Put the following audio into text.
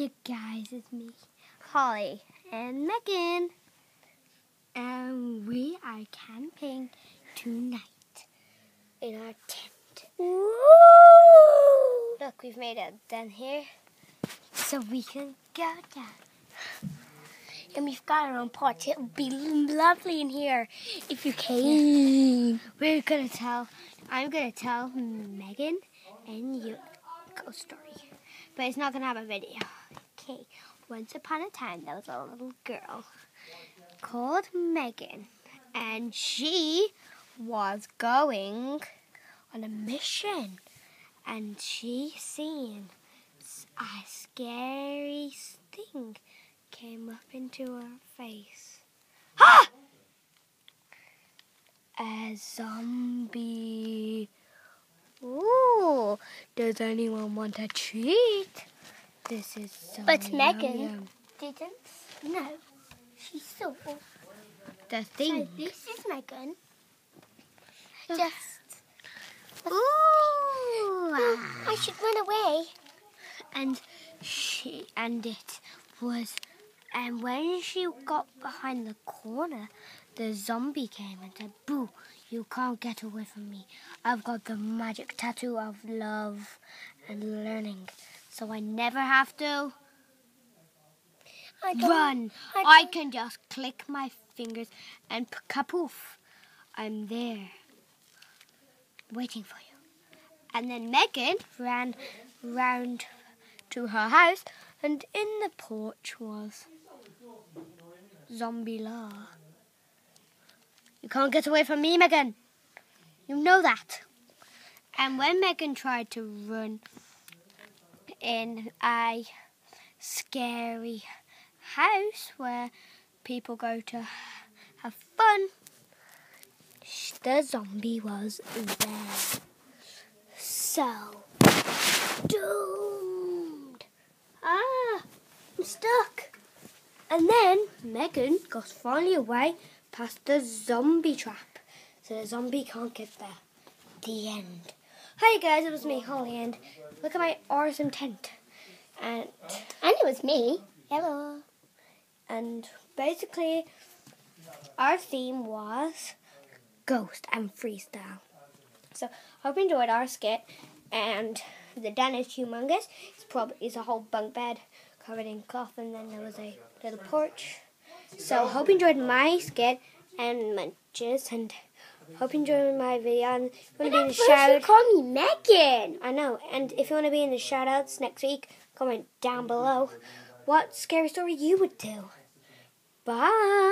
Hey guys, it's me, Holly, and Megan. And we are camping tonight in our tent. Woo! Look, we've made a den here so we can go down. And we've got our own porch. It would be lovely in here if you came. We're gonna tell, I'm gonna tell Megan and you a ghost story. But it's not gonna have a video. Okay, once upon a time there was a little girl called Megan, and she was going on a mission, and she seen a scary thing came up into her face. Ah! A zombie. Ooh, does anyone want a treat? This is so But Megan- yum. Didn't? No. She saw. The So thing. this is Megan. Just. Ooh. Ah. I should run away. and she and it was and when she got behind the corner the zombie came and said boo you can't get away from me i've got the magic tattoo of love and learning so i never have to I run I i can just click my fingers and kapoof i'm there waiting for you and then megan ran round to her house, and in the porch was Zombie Law. You can't get away from me, Megan. You know that. And when Megan tried to run in a scary house where people go to have fun, the zombie was there. So doomed. Ah, I'm stuck. And then Megan got finally away past the zombie trap, so the zombie can't get there. The end. Hi guys, it was me, Holly, and look at my awesome tent. And And it was me. Hello. and basically our theme was ghost and freestyle. So I hope you enjoyed our skit and the den is humongous. It's probably it's a whole bunk bed covered in cloth and then there was a little porch. So hope you enjoyed my skit and munches and hope you enjoyed my video and if you want to be in the First you call me Megan. I know. And if you want to be in the shout outs next week, comment down below what scary story you would do. Bye.